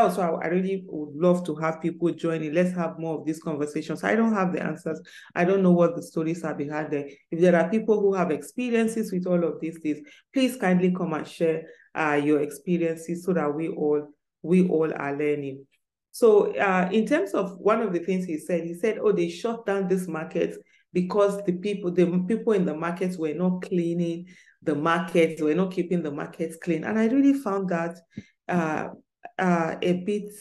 was why I really would love to have people joining. Let's have more of these conversations. I don't have the answers. I don't know what the stories are behind there. If there are people who have experiences with all of these things, please kindly come and share uh, your experiences so that we all we all are learning. So uh, in terms of one of the things he said, he said, oh, they shut down this market because the people, the people in the markets were not cleaning the markets, were not keeping the markets clean. And I really found that uh, uh, a bit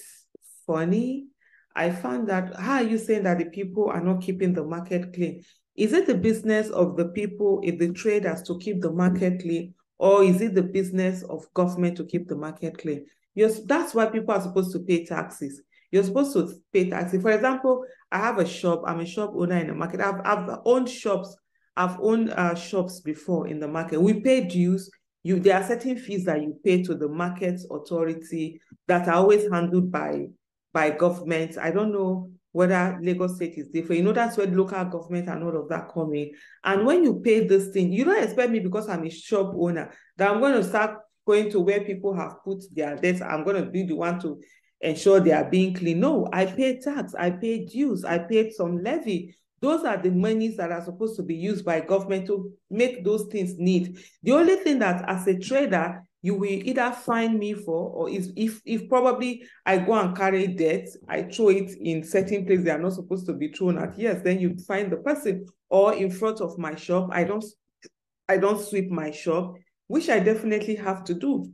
funny. I found that, how are you saying that the people are not keeping the market clean? Is it the business of the people, if the traders to keep the market clean, or is it the business of government to keep the market clean? You're, that's why people are supposed to pay taxes. You're supposed to pay taxes. For example, I have a shop. I'm a shop owner in the market. I've, I've owned shops. I've owned uh, shops before in the market. We pay dues. You there are certain fees that you pay to the market authority that are always handled by by government. I don't know whether Lagos State is different. You know, that's where local government and all of that come in. And when you pay this thing, you don't expect me because I'm a shop owner that I'm going to start going to where people have put their debts. I'm going to be the one to ensure they are being clean. No, I pay tax, I pay dues, I paid some levy. Those are the monies that are supposed to be used by government to make those things neat. The only thing that as a trader, you will either find me for, or is if if probably I go and carry debt, I throw it in certain places they are not supposed to be thrown at. Yes, then you find the person, or in front of my shop. I don't I don't sweep my shop which I definitely have to do.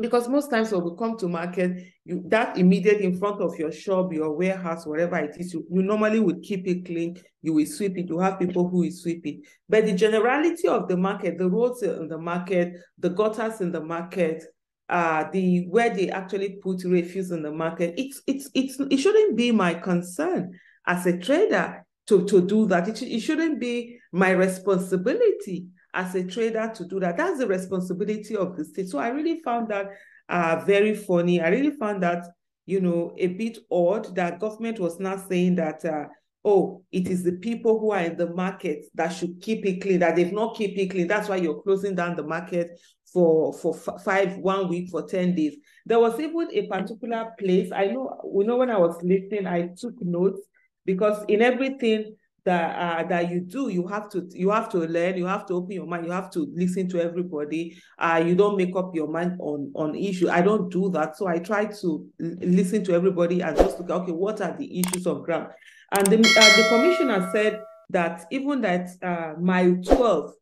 Because most times when we come to market, you that immediate in front of your shop, your warehouse, wherever it is, you, you normally would keep it clean. You will sweep it. You have people who will sweep it. But the generality of the market, the roads in the market, the gutters in the market, uh, the where they actually put refuse in the market, it's it's it's it shouldn't be my concern as a trader to to do that. It, it shouldn't be my responsibility as a trader to do that. That's the responsibility of the state. So I really found that uh, very funny. I really found that, you know, a bit odd that government was not saying that, uh, oh, it is the people who are in the market that should keep it clean, that they've not keep it clean. That's why you're closing down the market for, for five, one week, for 10 days. There was even a particular place. I know, we know when I was listening, I took notes because in everything, that uh, that you do you have to you have to learn you have to open your mind you have to listen to everybody. Uh you don't make up your mind on on issue. I don't do that. So i try to listen to everybody and just look okay what are the issues of ground? And the, uh, the commissioner said that even that uh Mile 12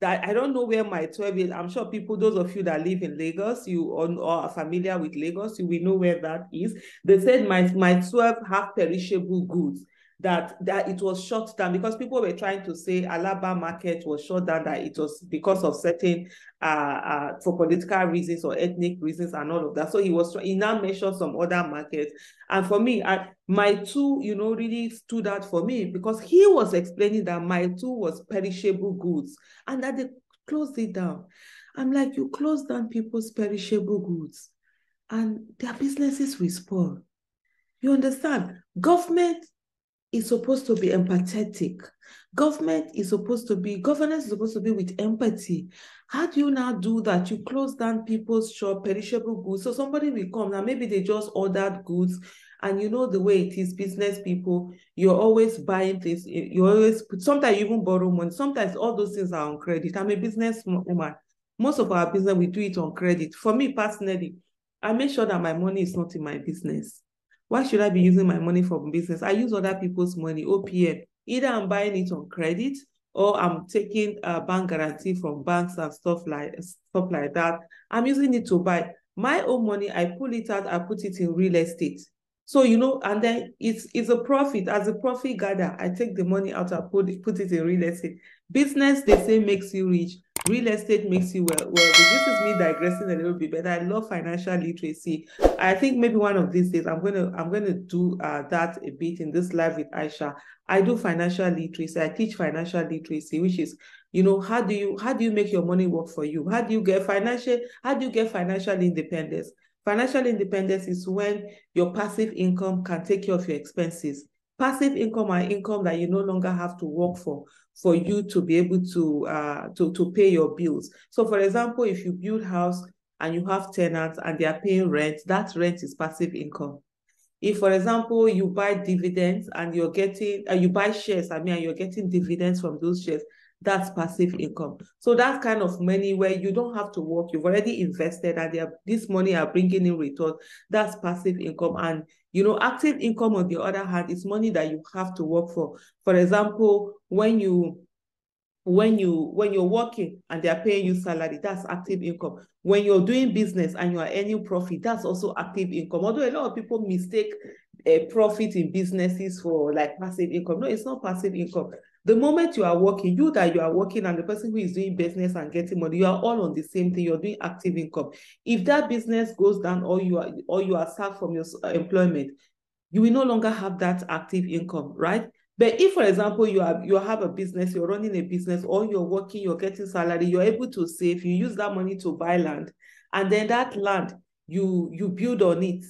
that I don't know where Mile 12 is. I'm sure people, those of you that live in Lagos, you or, are familiar with Lagos, you will know where that is. They said my, Mile 12 have perishable goods that that it was shut down because people were trying to say Alaba market was shut down that it was because of certain uh, uh for political reasons or ethnic reasons and all of that. So he was he now mentioned some other markets. And for me, I, my two, you know, really stood out for me because he was explaining that my two was perishable goods and that they closed it down. I'm like, you close down people's perishable goods and their businesses will spoil. You understand? Government is supposed to be empathetic. Government is supposed to be, governance is supposed to be with empathy. How do you now do that? You close down people's shop, perishable goods. So somebody will come now, maybe they just ordered goods and you know the way it is, business people, you're always buying things. You always, sometimes you even borrow money. Sometimes all those things are on credit. I'm a business woman. Most of our business, we do it on credit. For me personally, I make sure that my money is not in my business. Why should I be using my money for business? I use other people's money, OPM. Either I'm buying it on credit or I'm taking a bank guarantee from banks and stuff like stuff like that. I'm using it to buy my own money. I pull it out. I put it in real estate. So you know, and then it's it's a profit. As a profit gather, I take the money out. I put it, put it in real estate. Business they say makes you rich real estate makes you well. Well, this is me digressing a little bit, but I love financial literacy. I think maybe one of these days I'm gonna I'm gonna do uh, that a bit in this live with Aisha. I do financial literacy. I teach financial literacy, which is you know how do you how do you make your money work for you? How do you get financial how do you get financial independence? Financial independence is when your passive income can take care of your expenses passive income are income that you no longer have to work for for you to be able to uh to, to pay your bills so for example if you build house and you have tenants and they are paying rent, that rent is passive income. If, for example, you buy dividends and you're getting, uh, you buy shares, I mean, and you're getting dividends from those shares, that's passive income. So that kind of money where you don't have to work, you've already invested and this money are bringing in return, that's passive income. And, you know, active income on the other hand is money that you have to work for. For example, when you when you when you're working and they're paying you salary that's active income when you're doing business and you are earning profit that's also active income although a lot of people mistake a profit in businesses for like passive income. No it's not passive income. The moment you are working you that you are working and the person who is doing business and getting money you are all on the same thing. You're doing active income. If that business goes down or you are or you are sacked from your uh, employment you will no longer have that active income right? But if, for example, you have you have a business, you're running a business, or you're working, you're getting salary, you're able to save, you use that money to buy land, and then that land you you build on it,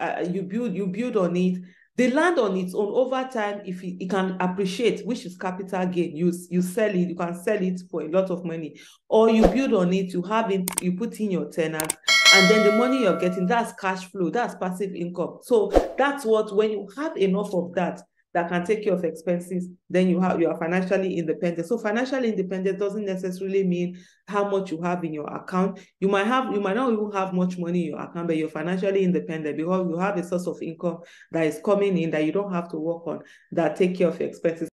uh, you build you build on it. The land on its own over time, if it, it can appreciate, which is capital gain, you you sell it, you can sell it for a lot of money, or you build on it, you have it, you put in your tenant, and then the money you're getting, that's cash flow, that's passive income. So that's what when you have enough of that, that can take care of expenses, then you have you are financially independent. So financially independent doesn't necessarily mean how much you have in your account. You might have you might not even have much money in your account, but you're financially independent because you have a source of income that is coming in that you don't have to work on that take care of expenses.